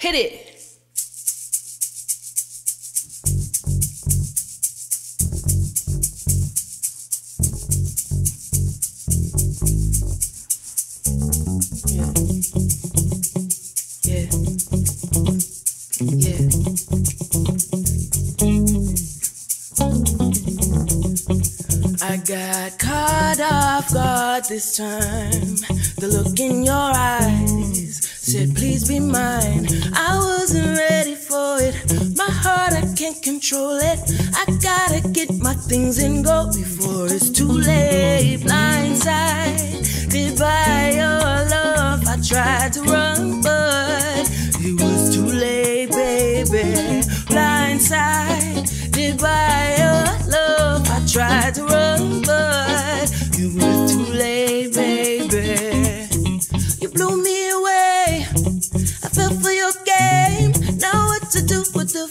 Hit it. Yeah. Yeah. Yeah. I got caught off guard this time. The look in your eyes said, Please be mine. I wasn't ready for it. My heart, I can't control it. I gotta get my things and go before it's too late. Blindsided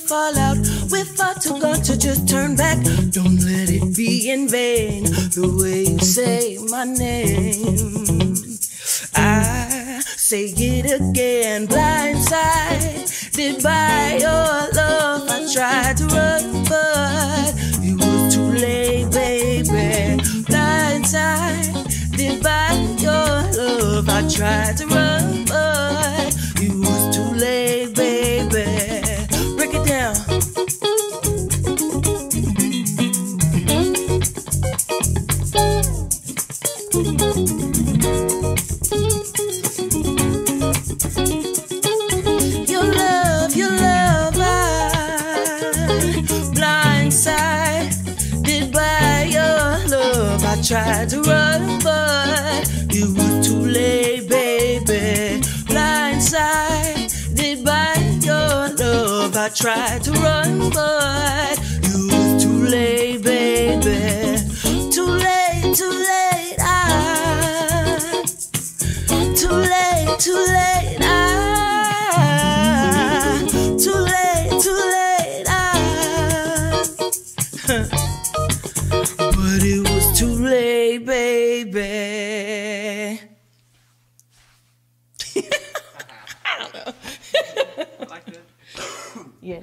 the fallout? We're far too gone to just turn back. Don't let it be in vain. The way you say my name. I say it again. Blindsided by your love. I tried to run, but it was too late, baby. Blindsided by your love. I tried to run, tried to run, but it was too late, baby. Blindsided by your love. I tried to run, but too late, I. Too late, too late, I. Ah. but it was too late, baby. I don't know. yeah.